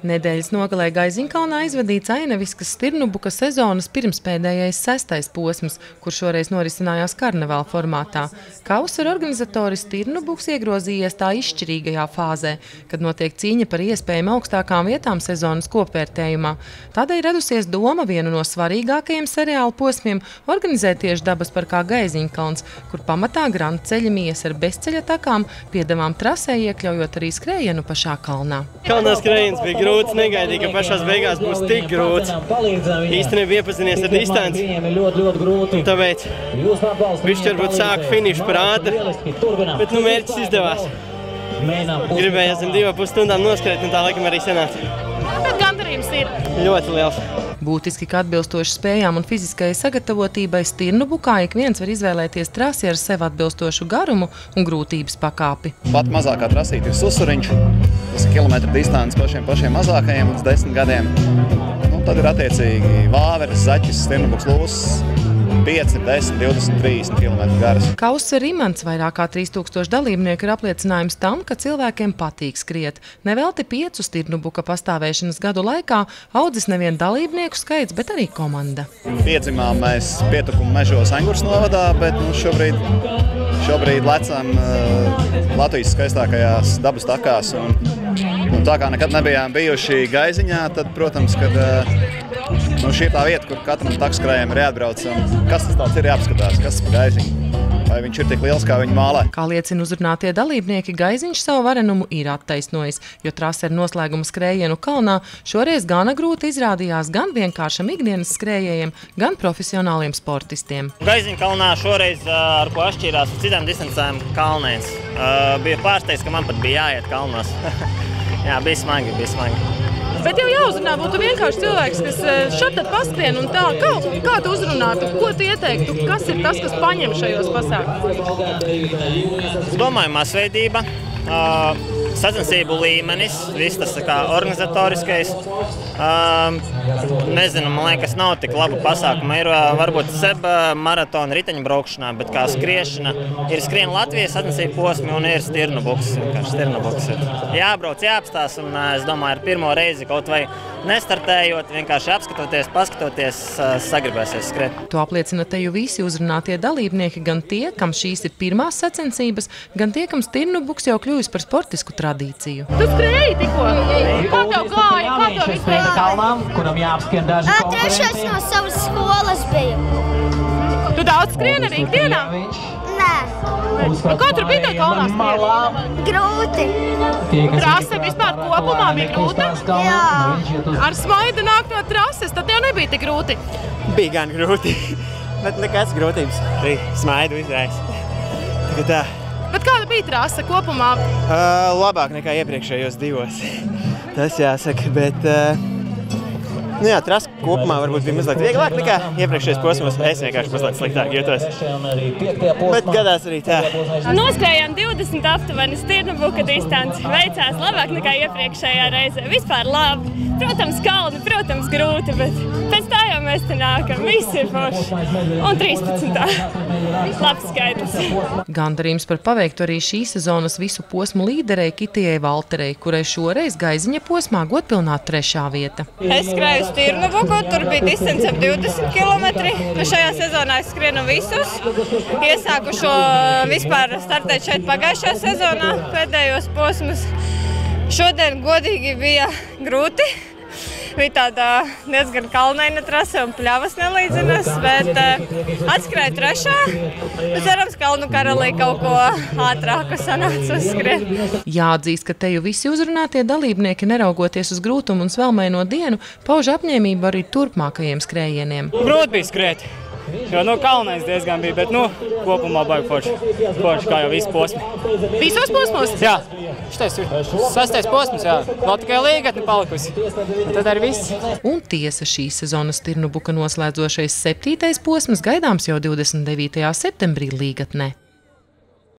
Nedēļas nogalē Gaiziņkalnā aizvadīts Aineviskas stirnubuka sezonas pirmspēdējais sestais posms, kur šoreiz norisinājās karnevāla formātā. Kausara organizatori stirnubuks iegrozījies tā izšķirīgajā fāzē, kad notiek cīņa par iespējami augstākām vietām sezonas kopvērtējumā. Tādēļ radusies doma vienu no svarīgākajiem seriāla posmiem organizēt tieši dabas parkā Gaiziņkalns, kur pamatā granta ceļamies ar bezceļa takām, piedevām trasē iekļaujot arī skrējienu pašā kalnā. Kalnā skrējiens bija grūts, negaidīja, ka pašās beigās būs tik grūts. Īstenībā iepazinies ar distanci. Tāpēc viņš varbūt sāk finišu par ātri, bet nu mērķis izdevās. Gribējās zem divām pusstundām noskrēt, un tā laikam arī sanāca. Bet gandarījums ir ļoti liels. Būtiski, ka atbilstoši spējām un fiziskajai sagatavotībai stirnubukā ik viens var izvēlēties trasi ar sev atbilstošu garumu un grūtības pakāpi. Pat mazākā trasīte ir susuriņš. Tas ir kilometra distance pašiem pašiem mazākajiem līdz desmit gadiem. Nu, tad ir attiecīgi vāveres, zaķis, stirnubuks lūsas, 5, 10, 20, 30 km garas. Kausa Rimants vairāk kā 3000 dalībnieku ir apliecinājums tam, ka cilvēkiem patīk skriet. Nevelti piecu stirnubuka pastāvēšanas gadu laikā audzis nevien dalībnieku skaits, bet arī komanda. Piedzimām mēs pietukumu mežos Engurs novadā, bet nu, šobrīd, šobrīd lecam uh, Latvijas skaistākajās dabas takās. Un, un tā kā nekad nebijām bijuši gaiziņā, tad, protams, kad uh, Nu, šī ir tā vieta, kur katram takskrājējam ir jāatbrauc. Kas tas ir jāapskatās, kas ir gaisiņš? Vai viņš ir tik liels, kā viņa mālē? Kā liecina uzrunātie dalībnieki, Gaiziņš savu varenumu ir attaisnojis, jo trase ar noslēgumu skrējienu kalnā šoreiz gana grūti izrādījās gan vienkāršam ikdienas skrējējiem, gan profesionāliem sportistiem. Gaiziņa kalnā šoreiz, ar ko atšķīrās ar citām distancēm, kalnēns. Bija pārsteigts, ka man pat bija jāiet kalnos. Jā, bija smagi, bija smagi. Bet jau jāuzrunā, būtu vienkārši cilvēks, kas eh, šeit paskrien un tā. Kā, kā tu uzrunātu, ko tu ieteiktu, kas ir tas, kas paņem šajos pasākumos? Es domāju, masveidība. Uh, sacensību līmenis, viss tas organizatoriskais. Um, nezinu, man liekas, nav tik laba pasākuma. Ir varbūt seba maratona riteņbraukšanā, bet kā skriešana ir skriena Latvijas sacensību posmi un ir stirnu buks. Stirnu buks ir. Jābrauc, jāapstās un es domāju, ar pirmo reizi kaut vai nestartējot, vienkārši apskatoties, paskatoties, sagribēsies skriet. To apliecina te jau visi uzrunātie dalībnieki, gan tie, kam šīs ir pirmās sacensības, gan tie, kam stirnu buks jau kļuvis par sportisku tradīciju. Tu skrēji tikko? Kā tev gāja? Kā tev vispār? kalnām, kuram jāapskrien daži konkurenti. Trešais no savas skolas bija. Tu daudz skrieni arī ikdienā? Nē. Un kā tur bija tajā kalnā skrien? Grūti. Trase vispār kopumā bija grūta? Jā. Ar smaidu nāk no trases, tad jau nebija tik grūti. Bija gan grūti, bet nekas grūtības smaidu izraisa. Tagad tā. Bet kāda bija trase kopumā? Uh, labāk nekā iepriekšējos divos. Tas jāsaka, bet uh, Nu jā, trasa kopumā varbūt bija mazliet vieglāk nekā iepriekšējos posmos. Es vienkārši mazliet sliktāk jūtos. Bet gadās arī tā. Noskrējām 20 aptuveni stirnubuka distanci. Veicās labāk nekā iepriekšējā reizē. Vispār labi. Protams, kalni, protams, grūti, bet pēc tā mēs te nākam. Viss ir forši. Un 13. Labs skaidrs. Gandarījums par paveiktu arī šī sezonas visu posmu līderei Kitijai Valterei, kurai šoreiz gaiziņa posmā godpilnā trešā vieta. Es skrēju Stirnovuku, tur bija distance ap 20 km. Nu, šajā sezonā es skrienu visus. Iesāku šo vispār startēt šeit pagājušajā sezonā, pēdējos posmus. Šodien godīgi bija grūti bija tāda diezgan kalnaina trase un pļavas nelīdzinas, bet uh, atskrēja trešā. Cerams, ka Kalnu karalī kaut ko ātrāku sanāca uzskriet. Jāatzīst, ka te jau visi uzrunātie dalībnieki, neraugoties uz grūtumu un svelmaino dienu, pauž apņēmību arī turpmākajiem skrējieniem. Grūti bija skriet. Jo nu, kalnais diezgan bija, bet nu, kopumā baigi forši. Forši kā jau visi posmi. Visos posmos? Jā, šitais ir sastais posms, jā. Vēl tikai līgatni palikusi. Un tad arī viss. Un tiesa šī sezonas Tirnubuka noslēdzošais septītais posms gaidāms jau 29. septembrī līgatnē.